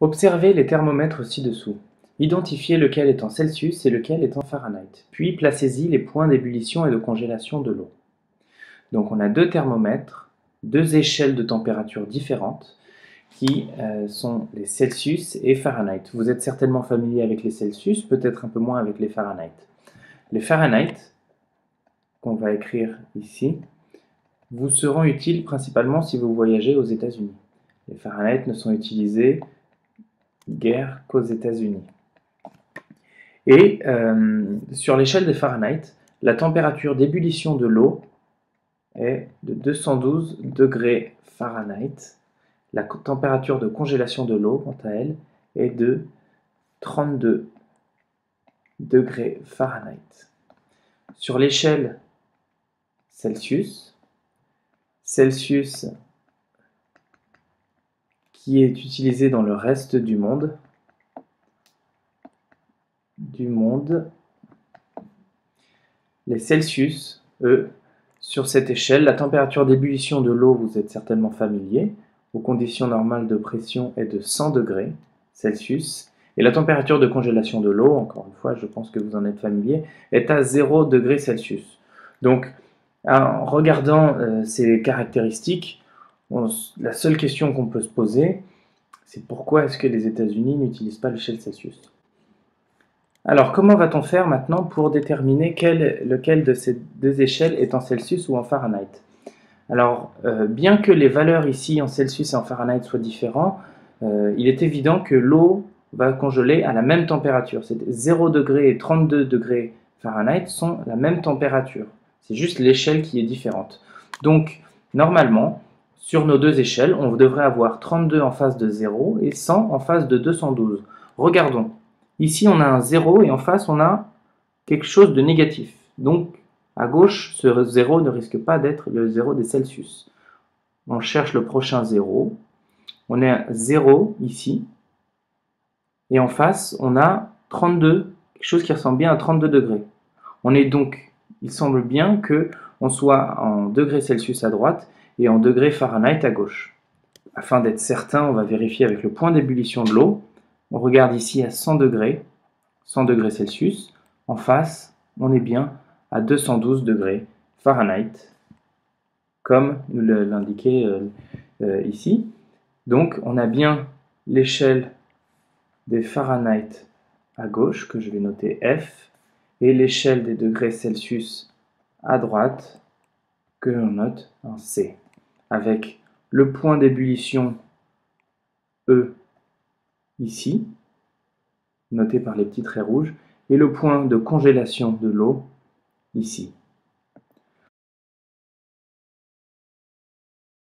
Observez les thermomètres ci-dessous. Identifiez lequel est en Celsius et lequel est en Fahrenheit. Puis placez-y les points d'ébullition et de congélation de l'eau. Donc on a deux thermomètres, deux échelles de température différentes qui euh, sont les Celsius et Fahrenheit. Vous êtes certainement familier avec les Celsius, peut-être un peu moins avec les Fahrenheit. Les Fahrenheit, qu'on va écrire ici, vous seront utiles principalement si vous voyagez aux États-Unis. Les Fahrenheit ne sont utilisés guère qu'aux États-Unis. Et euh, sur l'échelle des Fahrenheit, la température d'ébullition de l'eau est de 212 degrés Fahrenheit. La température de congélation de l'eau, quant à elle, est de 32 degrés Fahrenheit. Sur l'échelle Celsius, Celsius qui est utilisé dans le reste du monde, du monde, les Celsius, eux, sur cette échelle, la température d'ébullition de l'eau, vous êtes certainement familier, aux conditions normales de pression est de 100 degrés Celsius, et la température de congélation de l'eau, encore une fois, je pense que vous en êtes familier, est à 0 degrés Celsius. Donc, en regardant euh, ces caractéristiques, la seule question qu'on peut se poser, c'est pourquoi est-ce que les États-Unis n'utilisent pas l'échelle Celsius? Alors, comment va-t-on faire maintenant pour déterminer lequel de ces deux échelles est en Celsius ou en Fahrenheit? Alors, euh, bien que les valeurs ici en Celsius et en Fahrenheit soient différentes, euh, il est évident que l'eau va congeler à la même température. 0 degré et 32 degrés Fahrenheit sont la même température. C'est juste l'échelle qui est différente. Donc, normalement, sur nos deux échelles, on devrait avoir 32 en face de 0 et 100 en face de 212. Regardons. Ici, on a un 0 et en face, on a quelque chose de négatif. Donc, à gauche, ce 0 ne risque pas d'être le 0 des Celsius. On cherche le prochain 0. On est à 0 ici. Et en face, on a 32, quelque chose qui ressemble bien à 32 degrés. On est donc, il semble bien que on soit en degrés Celsius à droite et en degrés Fahrenheit à gauche. Afin d'être certain, on va vérifier avec le point d'ébullition de l'eau. On regarde ici à 100 degrés, 100 degrés Celsius. En face, on est bien à 212 degrés Fahrenheit, comme nous l'indiquait euh, euh, ici. Donc, on a bien l'échelle des Fahrenheit à gauche, que je vais noter F, et l'échelle des degrés Celsius à droite, que l'on note en C avec le point d'ébullition E ici, noté par les petits traits rouges, et le point de congélation de l'eau ici.